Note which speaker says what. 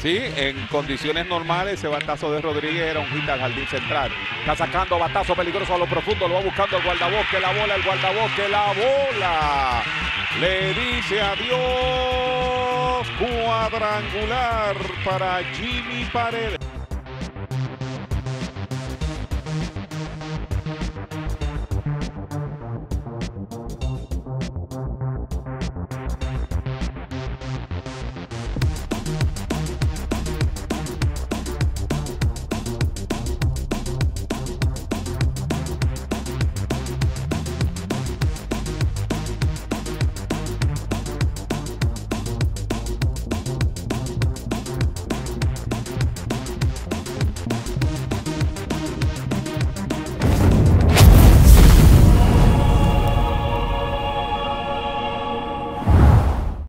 Speaker 1: Sí, en condiciones normales ese batazo de Rodríguez era un hit al jardín central. Está sacando batazo peligroso a lo profundo, lo va buscando el guardabosque, la bola, el guardabosque, la bola. Le dice adiós. Cuadrangular para Jimmy Paredes.